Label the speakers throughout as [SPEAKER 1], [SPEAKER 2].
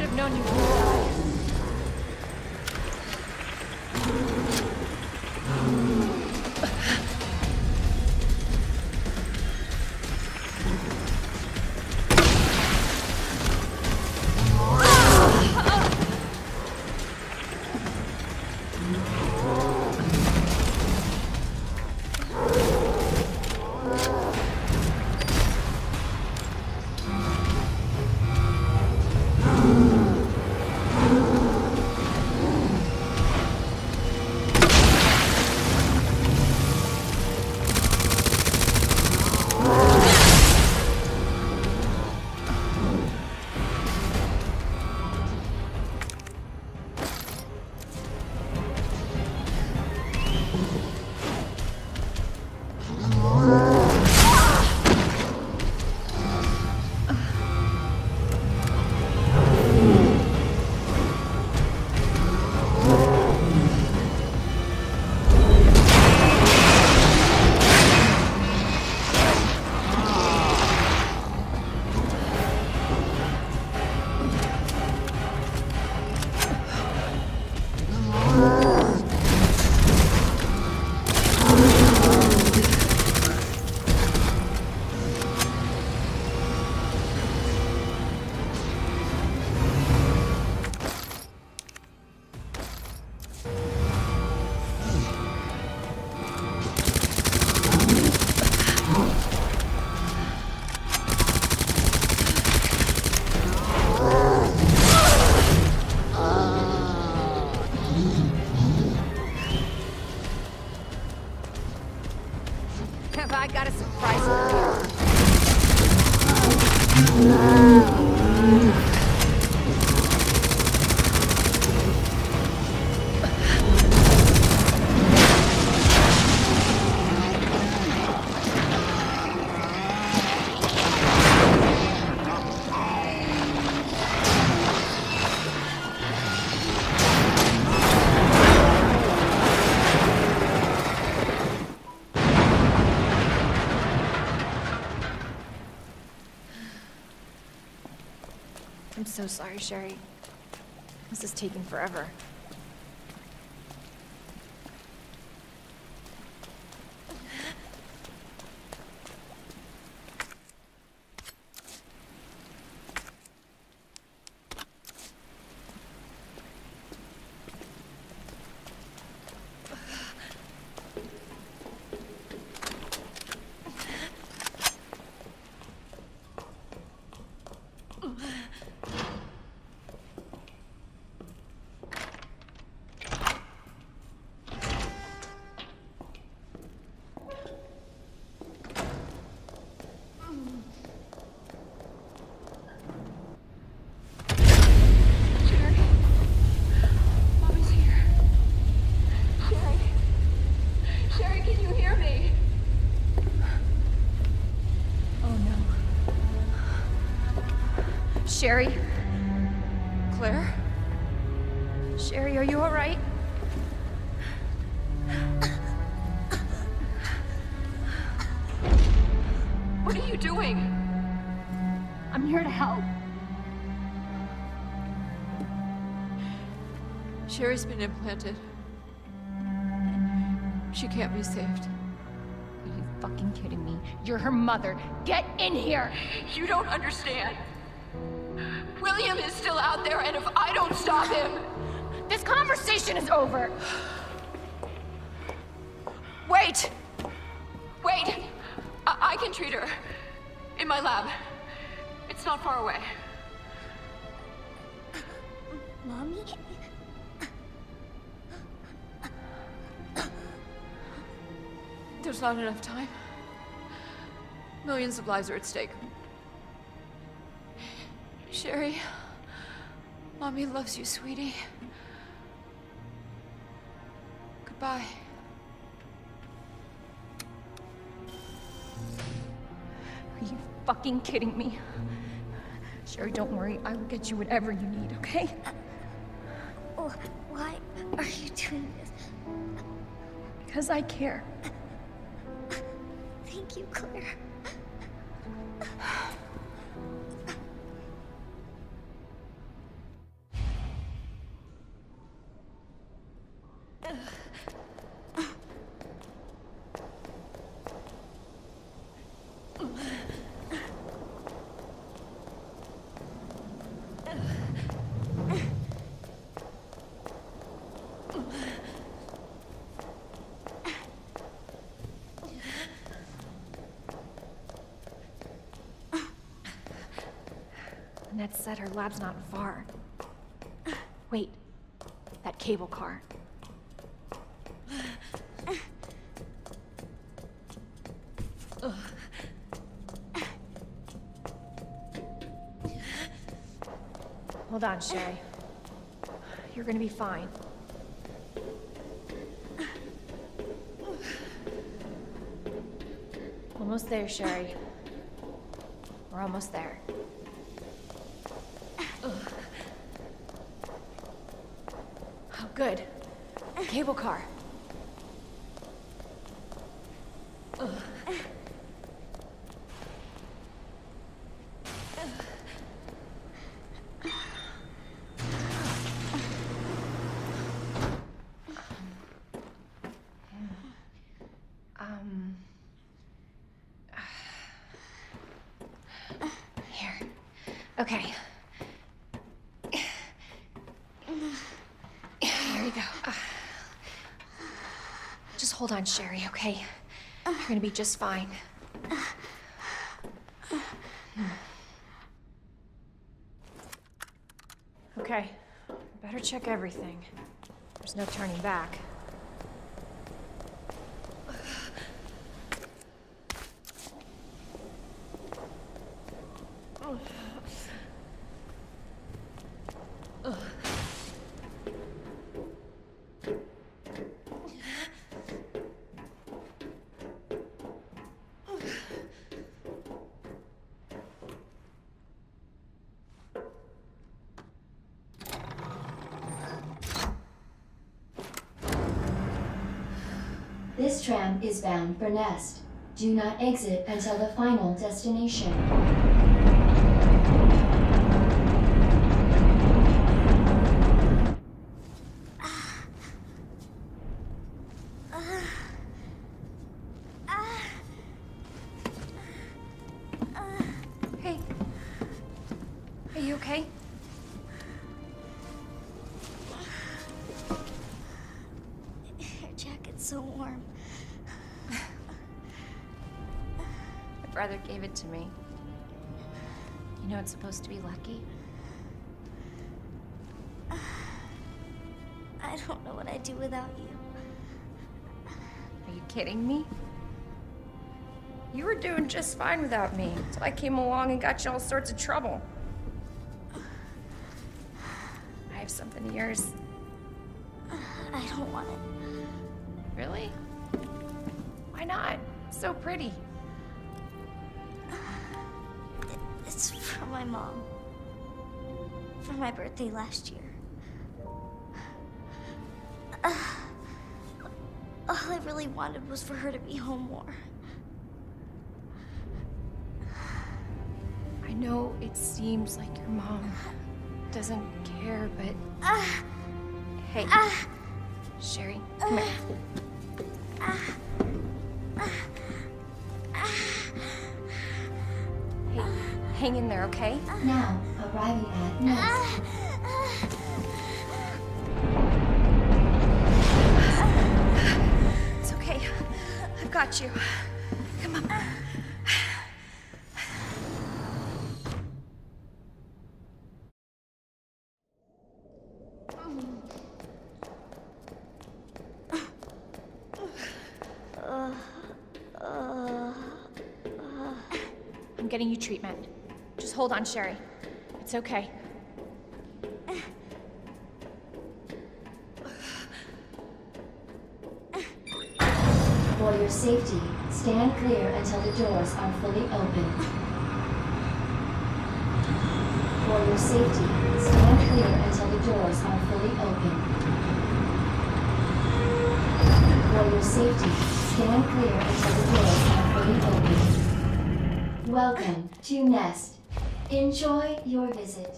[SPEAKER 1] have known you so sorry, Sherry. This is taking forever.
[SPEAKER 2] Sherry?
[SPEAKER 1] Claire? Sherry, are you alright?
[SPEAKER 2] What are you doing?
[SPEAKER 1] I'm here to help.
[SPEAKER 2] Sherry's been implanted. She can't be saved.
[SPEAKER 1] Are you fucking kidding me? You're her mother. Get in here!
[SPEAKER 2] You don't understand. William is still out there, and if I don't stop him,
[SPEAKER 1] This conversation is over!
[SPEAKER 2] wait! Wait! I, I can treat her. In my lab. It's not far away.
[SPEAKER 3] Mommy?
[SPEAKER 2] There's not enough time. Millions of lives are at stake. Sherry, Mommy loves you, sweetie. Goodbye.
[SPEAKER 1] Are you fucking kidding me? Sherry, don't worry. I will get you whatever you need, okay?
[SPEAKER 3] Oh, why are you doing this?
[SPEAKER 1] Because I care.
[SPEAKER 3] Thank you, Claire.
[SPEAKER 1] Annette said her lab's not far. Wait, that cable car. Hold on, Sherry. You're gonna be fine. Almost there, Sherry. We're almost there. Oh, good. Cable car. Um. Here. Okay. Here you go. Uh, Just hold on, Sherry, okay? You're gonna be just fine. Okay. Better check everything. There's no turning back.
[SPEAKER 4] This tram is bound for Nest. Do not exit until the final destination.
[SPEAKER 1] Hey. Are you okay? Brother gave it to me. You know it's supposed to be lucky?
[SPEAKER 3] I don't know what I'd do without you.
[SPEAKER 1] Are you kidding me? You were doing just fine without me, so I came along and got you all sorts of trouble. I have something of yours.
[SPEAKER 3] For my birthday last year. Uh, all I really wanted was for her to be home more.
[SPEAKER 1] I know it seems like your mom doesn't care, but
[SPEAKER 3] Uh,
[SPEAKER 1] hey,
[SPEAKER 3] uh,
[SPEAKER 1] Sherry, come here. Hey, hang in there, okay?
[SPEAKER 4] Now, arriving at ah. Nest.
[SPEAKER 1] It's okay. I've got you. Come on. Uh, uh, uh. I'm getting you treatment. Just hold on, Sherry. It's okay.
[SPEAKER 4] For your safety, stand clear until the doors are fully open. For your safety, stand clear until the doors are fully open. For your safety, stand clear until the doors are fully open. Welcome to Nest. Enjoy your visit.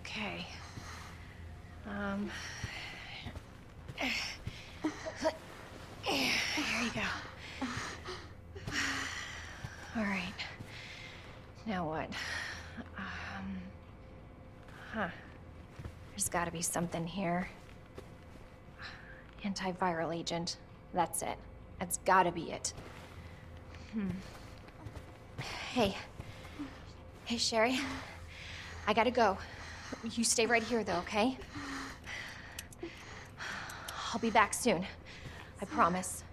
[SPEAKER 1] Okay. Um. Here you go. All right. Now what? Um. Huh. There's gotta be something here. Antiviral agent. That's it. That's gotta be it. Hmm. Hey. Hey, Sherry. I gotta go. You stay right here, though, okay? I'll be back soon. I promise.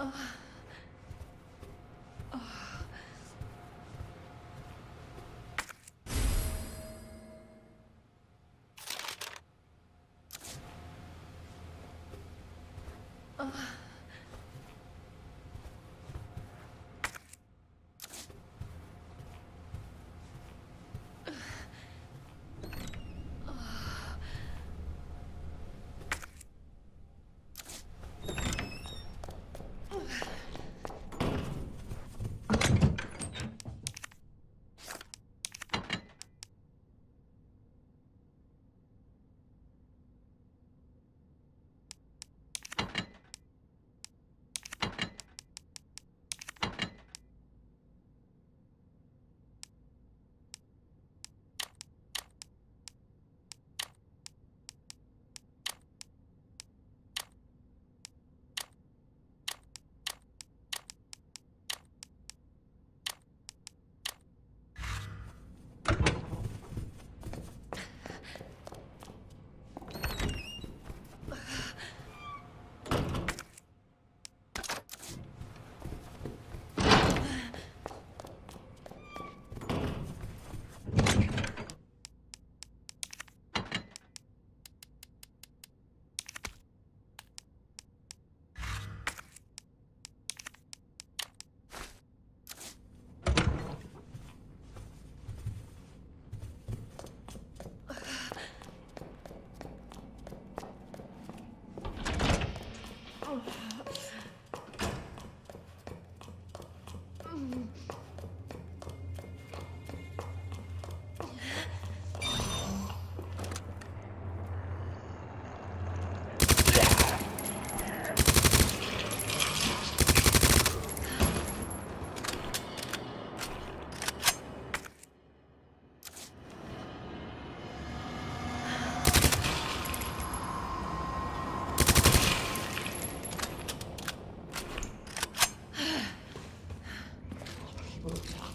[SPEAKER 1] ああ。
[SPEAKER 4] ああ What あ。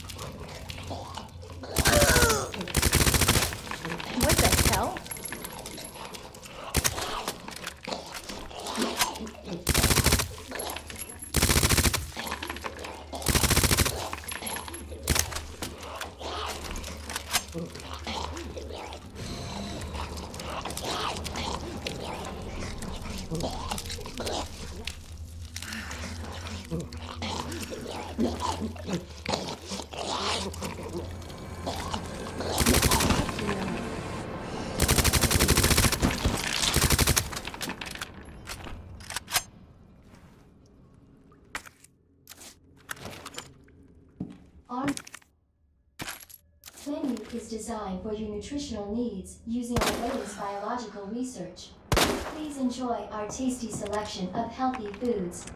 [SPEAKER 4] For your nutritional needs using our latest biological research. Please enjoy our tasty selection of healthy foods.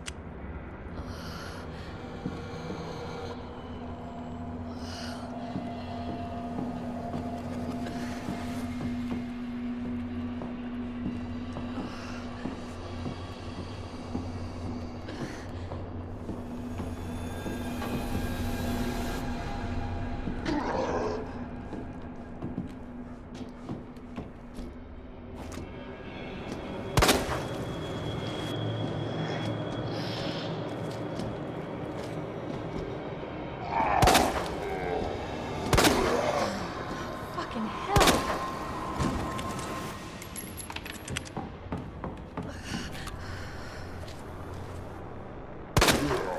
[SPEAKER 4] Cool.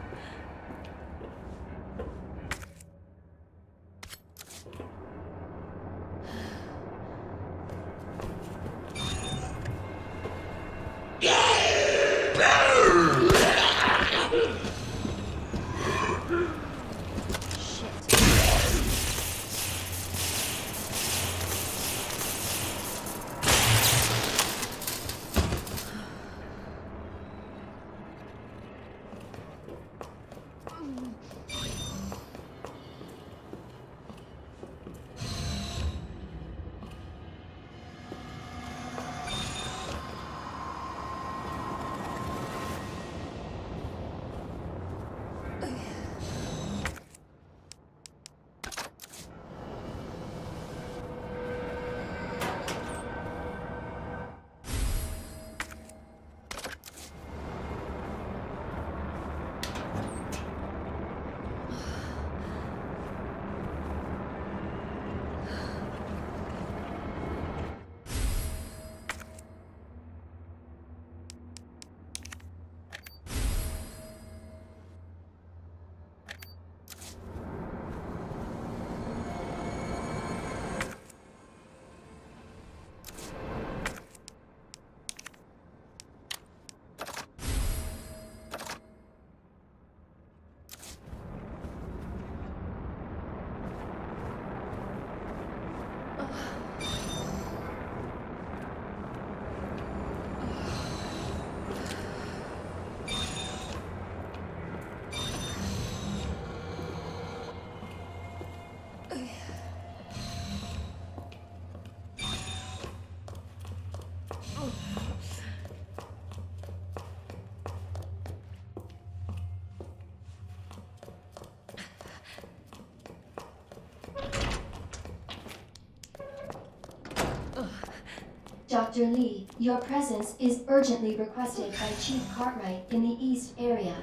[SPEAKER 4] Dr. Lee, your presence is urgently requested by Chief Cartwright in the East area.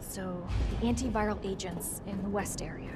[SPEAKER 1] So, the antiviral agents in the west area.